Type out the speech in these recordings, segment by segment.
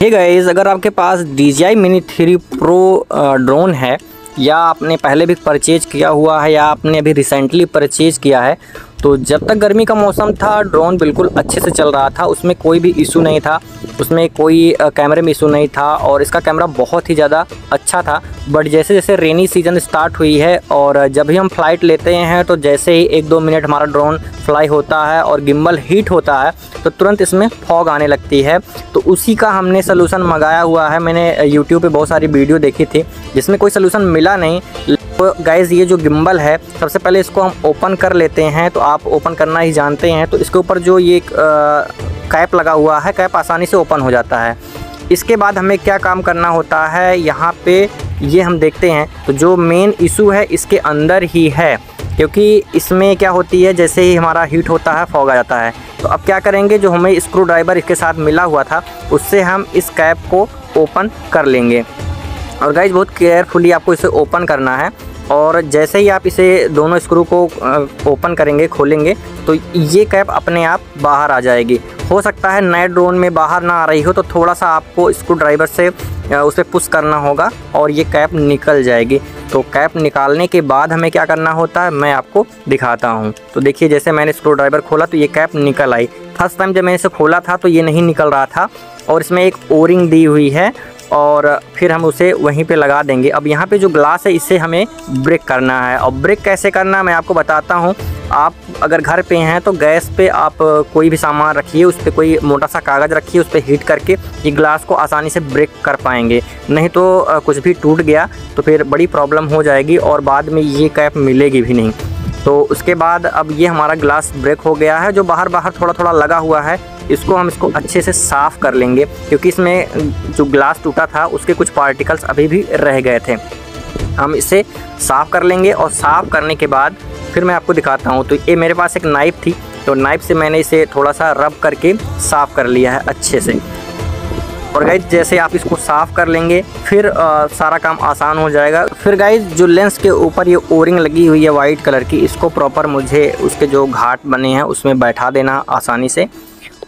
हे guys अगर आपके पास D J I mini three pro drone है, या आपने पहले भी परचेज किया हुआ है, या आपने अभी रिसेंटली परचेज किया है तो जब तक गर्मी का मौसम था ड्रोन बिल्कुल अच्छे से चल रहा था, उसमें कोई भी इशू नहीं था, उसमें कोई कैमरे में इशू नहीं था और इसका कैमरा बहुत ही ज़्यादा अच्छा था। बट जैसे जैसे रेनी सीज़न स्टार्ट हुई है और जब भी हम फ़्लाइट लेते हैं तो जैसे ही एक दो मिनट हमारा ड्रोन फ्लाई होता है और गिम्बल हीट होता है तो तुरंत इसमें फॉग आने लगती है। तो उसी का हमने सोलूसन मंगाया हुआ है। मैंने यूट्यूब पर बहुत सारी वीडियो देखी थी, जिसमें कोई सोलूसन मिला नहीं तो गाइज़ ये जो गिम्बल है, सबसे पहले इसको हम ओपन कर लेते हैं तो आप ओपन करना ही जानते हैं। तो इसके ऊपर जो ये कैप लगा हुआ है कैप आसानी से ओपन हो जाता है। इसके बाद हमें क्या काम करना होता है, यहाँ पे ये हम देखते हैं। तो जो मेन इशू है, इसके अंदर ही है, क्योंकि इसमें क्या होती है, जैसे ही हमारा हीट होता है फॉग आ जाता है। तो अब क्या करेंगे, जो हमें स्क्रू ड्राइवर इसके साथ मिला हुआ था, उससे हम इस कैप को ओपन कर लेंगे। और गाइज़ बहुत केयरफुली आपको इसे ओपन करना है। और जैसे ही आप इसे दोनों स्क्रू को ओपन करेंगे, खोलेंगे तो ये कैप अपने आप बाहर आ जाएगी। हो सकता है नए ड्रोन में बाहर ना आ रही हो तो थोड़ा सा आपको स्क्रू ड्राइवर से उसे पुश करना होगा और ये कैप निकल जाएगी। तो कैप निकालने के बाद हमें क्या करना होता है, मैं आपको दिखाता हूँ। तो देखिए, जैसे मैंने स्क्रू ड्राइवर खोला तो ये कैप निकल आई। फ़र्स्ट टाइम जब मैंने इसे खोला था तो ये नहीं निकल रहा था। और इसमें एक ओरिंग दी हुई है और फिर हम उसे वहीं पे लगा देंगे। अब यहाँ पे जो ग्लास है, इसे हमें ब्रेक करना है। और ब्रेक कैसे करना है, मैं आपको बताता हूँ। आप अगर घर पे हैं तो गैस पे आप कोई भी सामान रखिए, उस पर कोई मोटा सा कागज़ रखिए, उस पर हीट करके ये ग्लास को आसानी से ब्रेक कर पाएँगे। नहीं तो कुछ भी टूट गया तो फिर बड़ी प्रॉब्लम हो जाएगी और बाद में ये कैप मिलेगी भी नहीं। तो उसके बाद अब ये हमारा ग्लास ब्रेक हो गया है, जो बाहर बाहर थोड़ा थोड़ा लगा हुआ है, इसको हम इसको अच्छे से साफ़ कर लेंगे, क्योंकि इसमें जो ग्लास टूटा था, उसके कुछ पार्टिकल्स अभी भी रह गए थे। हम इसे साफ़ कर लेंगे और साफ़ करने के बाद फिर मैं आपको दिखाता हूँ। तो ये मेरे पास एक नाइफ़ थी तो नाइफ़ से मैंने इसे थोड़ा सा रब करके साफ़ कर लिया है अच्छे से। और गाइज़ जैसे आप इसको साफ़ कर लेंगे फिर आ, सारा काम आसान हो जाएगा। फिर गाइज़ जो लेंस के ऊपर ये ओरिंग लगी हुई है वाइट कलर की इसको प्रॉपर मुझे उसके जो घाट बने हैं उसमें बैठा देना आसानी से।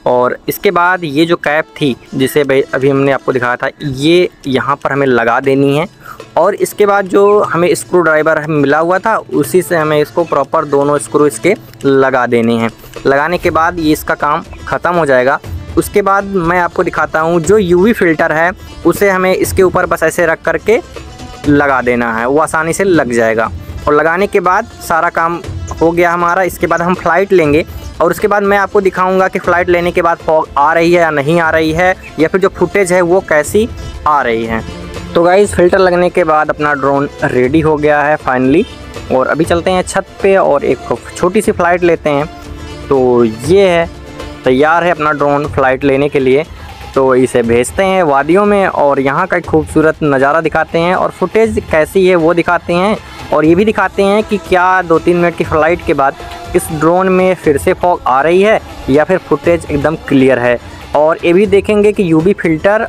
और इसके बाद ये जो कैप थी जिसे भाई अभी हमने आपको दिखाया था ये यहाँ पर हमें लगा देनी है। और इसके बाद जो हमें स्क्रू ड्राइवर मिला हुआ था उसी से हमें इसको प्रॉपर दोनों स्क्रू इसके लगा देने हैं। लगाने के बाद ये इसका काम ख़त्म हो जाएगा। उसके बाद मैं आपको दिखाता हूँ जो यूवी फ़िल्टर है, उसे हमें इसके ऊपर बस ऐसे रख करके लगा देना है। वो आसानी से लग जाएगा। और लगाने के बाद सारा काम हो गया हमारा। इसके बाद हम फ़्लाइट लेंगे। और उसके बाद मैं आपको दिखाऊँगा कि फ़्लाइट लेने के बाद फॉग आ रही है या नहीं आ रही है, या फिर जो फुटेज है वो कैसी आ रही है। तो गाइज़ फ़िल्टर लगने के बाद अपना ड्रोन रेडी हो गया है फाइनली और अभी चलते हैं छत पे और एक छोटी सी फ़्लाइट लेते हैं। तो ये है तैयार है अपना ड्रोन फ़्लाइट लेने के लिए। तो इसे भेजते हैं वादियों में और यहाँ का खूबसूरत नज़ारा दिखाते हैं और फुटेज कैसी है वो दिखाते हैं और ये भी दिखाते हैं कि क्या दो तीन मिनट की फ़्लाइट के बाद इस ड्रोन में फिर से फॉग आ रही है या फिर फुटेज एकदम क्लियर है। और ये भी देखेंगे कि यूवी फ़िल्टर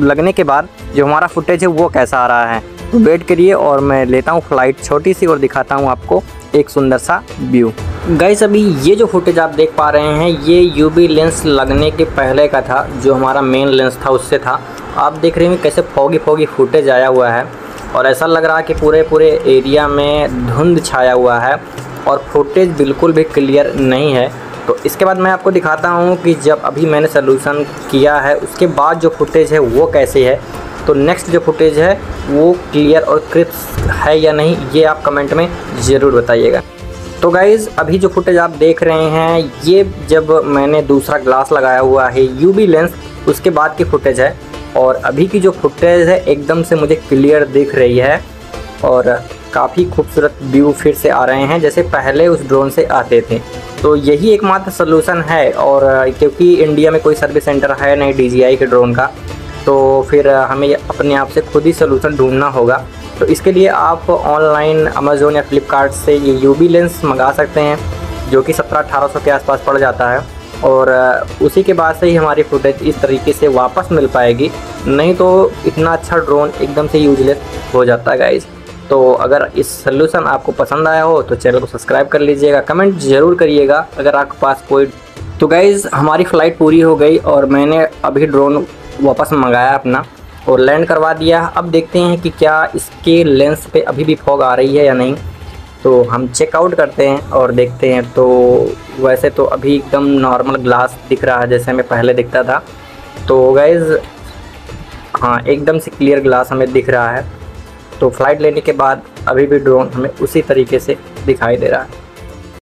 लगने के बाद जो हमारा फुटेज है वो कैसा आ रहा है। तो वेट करिए और मैं लेता हूँ फ़्लाइट छोटी सी और दिखाता हूँ आपको एक सुंदर सा व्यू। गाइस, अभी ये जो फुटेज आप देख पा रहे हैं, ये यूवी लेंस लगने के पहले का था, जो हमारा मेन लेंस था, उससे था। आप देख रहे हैं कैसे फोगी फोगी फुटेज आया हुआ है, और ऐसा लग रहा है कि पूरे पूरे एरिया में धुंध छाया हुआ है, और फुटेज बिल्कुल भी क्लियर नहीं है। तो इसके बाद मैं आपको दिखाता हूँ कि जब अभी मैंने सोल्यूसन किया है, उसके बाद जो फुटेज है, वो कैसे है। तो नेक्स्ट जो फुटेज है, वो क्लियर और क्रिप्स है या नहीं, ये आप कमेंट में ज़रूर बताइएगा। तो गाइज़ अभी जो फुटेज आप देख रहे हैं, ये जब मैंने दूसरा ग्लास लगाया हुआ है यूवी लेंस उसके बाद की फुटेज है। और अभी की जो फुटेज है, एकदम से मुझे क्लियर दिख रही है। और काफ़ी खूबसूरत व्यू फिर से आ रहे हैं, जैसे पहले उस ड्रोन से आते थे। तो यही एकमात्र सोल्यूशन है, और क्योंकि इंडिया में कोई सर्विस सेंटर है नहीं डीजीआई के ड्रोन का तो फिर हमें अपने आप से खुद ही सोल्यूशन ढूंढना होगा। तो इसके लिए आप ऑनलाइन अमेज़ोन या फ्लिपकार्ट से ये यूबी लेंस मंगा सकते हैं, जो कि सत्रह अठारह सौ के आसपास पड़ जाता है। और उसी के बाद से ही हमारी फुटेज इस तरीके से वापस मिल पाएगी। नहीं तो इतना अच्छा ड्रोन एकदम से यूजलेस हो जाता है गाइज़ तो अगर इस सोल्यूशन आपको पसंद आया हो तो चैनल को सब्सक्राइब कर लीजिएगा। कमेंट ज़रूर करिएगा, अगर आपके पास कोई तो गाइज़ हमारी फ़्लाइट पूरी हो गई और मैंने अभी ड्रोन वापस मंगाया अपना और लैंड करवा दिया। अब देखते हैं कि क्या इसके लेंस पे अभी भी फॉग आ रही है या नहीं। तो हम चेकआउट करते हैं और देखते हैं। तो वैसे तो अभी एकदम नॉर्मल ग्लास दिख रहा है जैसे हमें पहले दिखता था। तो गाइज़ हाँ एकदम से क्लियर ग्लास हमें दिख रहा है। तो फ़्लाइट लेने के बाद अभी भी ड्रोन हमें उसी तरीके से दिखाई दे रहा है।